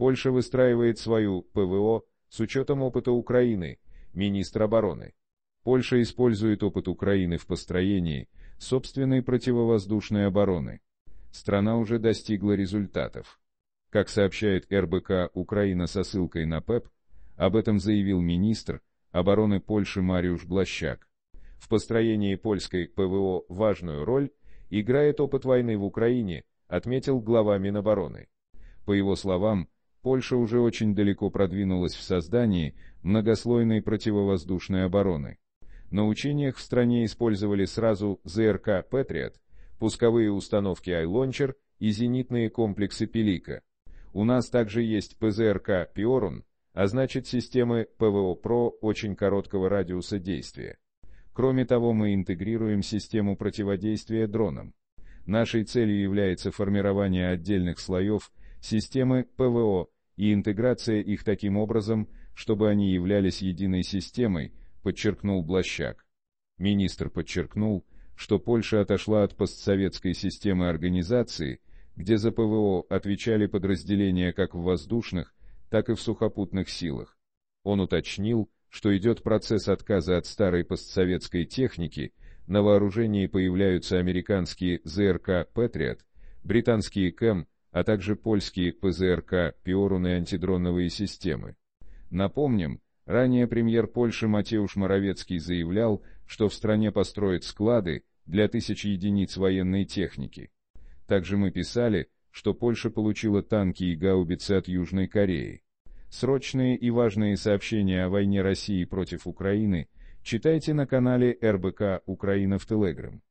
Польша выстраивает свою ПВО с учетом опыта Украины, министр обороны. Польша использует опыт Украины в построении собственной противовоздушной обороны. Страна уже достигла результатов. Как сообщает РБК «Украина» со ссылкой на ПЭП, об этом заявил министр обороны Польши Мариуш Блащак. В построении польской ПВО важную роль играет опыт войны в Украине, отметил глава Минобороны. По его словам, Польша уже очень далеко продвинулась в создании многослойной противовоздушной обороны. На учениях в стране использовали сразу ЗРК «Патриот», пусковые установки «Айлончер» и зенитные комплексы «Пелика». У нас также есть ПЗРК «Пиорун», а значит системы ПВО-ПРО очень короткого радиуса действия. Кроме того, мы интегрируем систему противодействия дронам. Нашей целью является формирование отдельных слоев системы ПВО и интеграция их таким образом, чтобы они являлись единой системой, подчеркнул Блащак. Министр подчеркнул, что Польша отошла от постсоветской системы организации, где за ПВО отвечали подразделения как в воздушных, так и в сухопутных силах. Он уточнил, что идет процесс отказа от старой постсоветской техники, на вооружении появляются американские ЗРК «Патриот», британские КЭМ, а также польские ПЗРК «Пиорун» и антидроновые системы. Напомним, ранее премьер Польши Матеуш Моровецкий заявлял, что в стране построят склады для тысяч единиц военной техники. Также мы писали, что Польша получила танки и гаубицы от Южной Кореи. Срочные и важные сообщения о войне России против Украины читайте на канале РБК «Украина в Телеграм».